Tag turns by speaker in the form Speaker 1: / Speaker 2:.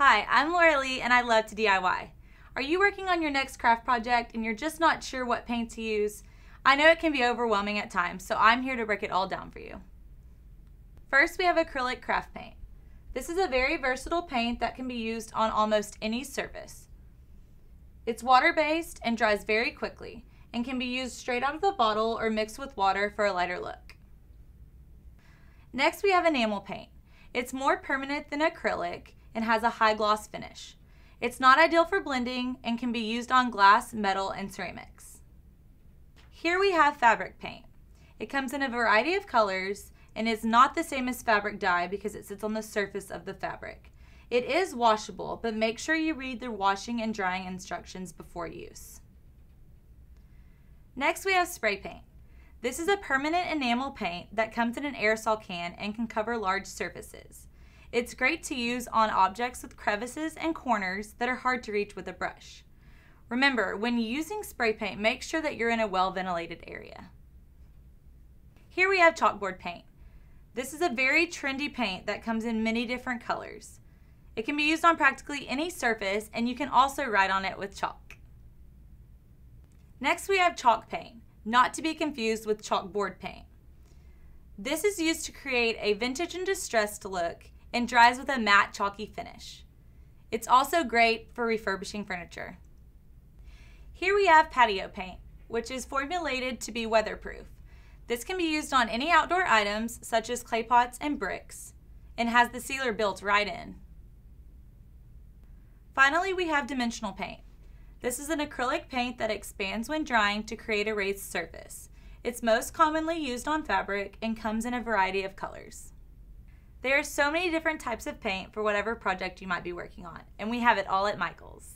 Speaker 1: Hi, I'm Laura Lee and I love to DIY. Are you working on your next craft project and you're just not sure what paint to use? I know it can be overwhelming at times, so I'm here to break it all down for you. First, we have acrylic craft paint. This is a very versatile paint that can be used on almost any surface. It's water-based and dries very quickly and can be used straight out of the bottle or mixed with water for a lighter look. Next, we have enamel paint. It's more permanent than acrylic and has a high gloss finish. It's not ideal for blending and can be used on glass, metal, and ceramics. Here we have fabric paint. It comes in a variety of colors and is not the same as fabric dye because it sits on the surface of the fabric. It is washable, but make sure you read the washing and drying instructions before use. Next we have spray paint. This is a permanent enamel paint that comes in an aerosol can and can cover large surfaces. It's great to use on objects with crevices and corners that are hard to reach with a brush. Remember, when using spray paint, make sure that you're in a well-ventilated area. Here we have chalkboard paint. This is a very trendy paint that comes in many different colors. It can be used on practically any surface and you can also write on it with chalk. Next we have chalk paint, not to be confused with chalkboard paint. This is used to create a vintage and distressed look and dries with a matte chalky finish. It's also great for refurbishing furniture. Here we have patio paint, which is formulated to be weatherproof. This can be used on any outdoor items such as clay pots and bricks and has the sealer built right in. Finally, we have dimensional paint. This is an acrylic paint that expands when drying to create a raised surface. It's most commonly used on fabric and comes in a variety of colors. There are so many different types of paint for whatever project you might be working on, and we have it all at Michaels.